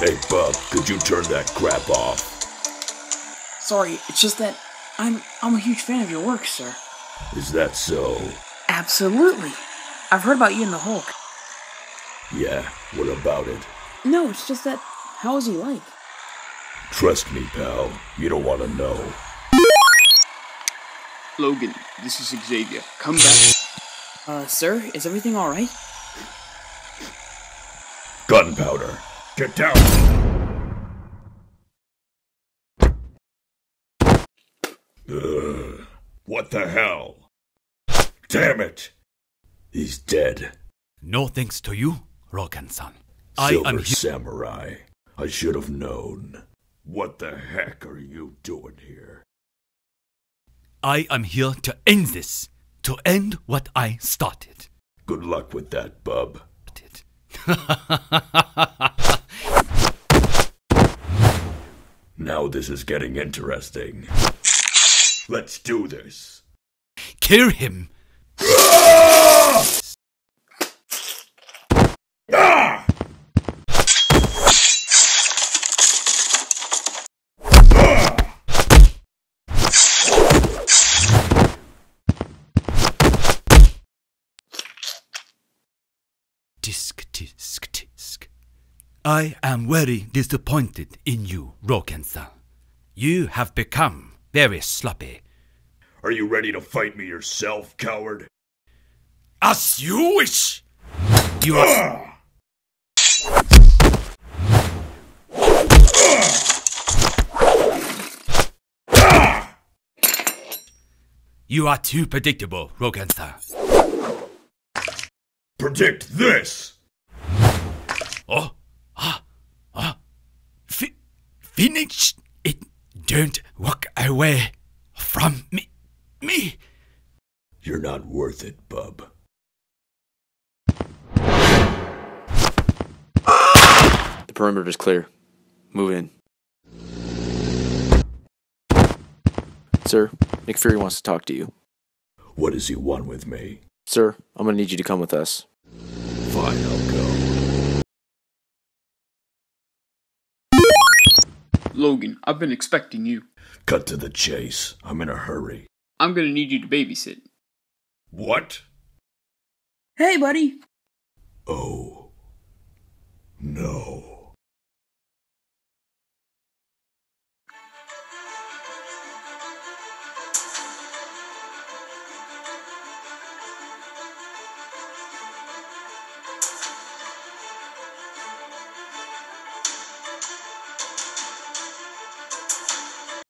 Hey, Bub, could you turn that crap off? Sorry, it's just that I'm I'm a huge fan of your work, sir. Is that so? Absolutely. I've heard about you and the Hulk. Yeah, what about it? No, it's just that how is he like? Trust me, pal. You don't want to know. Logan, this is Xavier. Come back. Uh, sir, is everything alright? Gunpowder. Get down. Ugh, what the hell? Damn it! He's dead. No thanks to you, Rogan-san. I Silver am. Samurai. I should have known. What the heck are you doing here? I am here to end this. To end what I started. Good luck with that, bub. Now this is getting interesting. Let's do this. Kill him. Tisk, tisk, tisk. I am very disappointed in you, Roken-san. You have become very sloppy. Are you ready to fight me yourself, coward? As you wish! You are. You are too predictable, Rogan-san. Predict this! Oh, ah, ah. Fi- finish it. Don't walk away from me. Me. You're not worth it, bub. The perimeter is clear. Move in. Sir, Nick Fury wants to talk to you. What does he want with me? Sir, I'm gonna need you to come with us. Fine, I'll Logan, I've been expecting you. Cut to the chase. I'm in a hurry. I'm gonna need you to babysit. What? Hey, buddy. Oh. No.